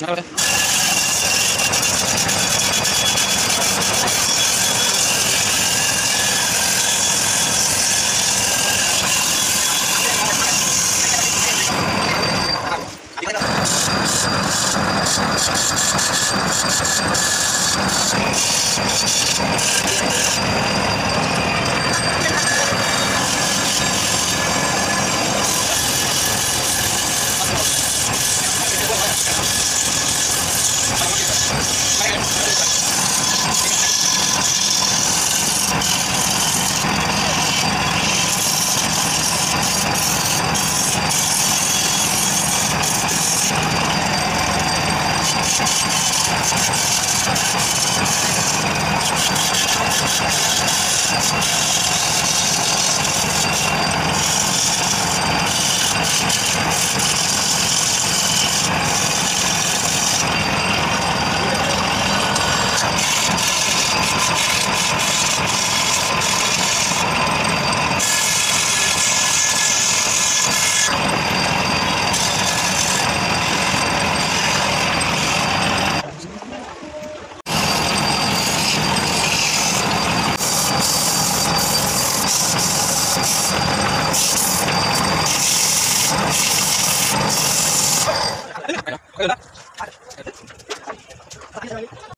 なるほど。哎呀，快点来，快点。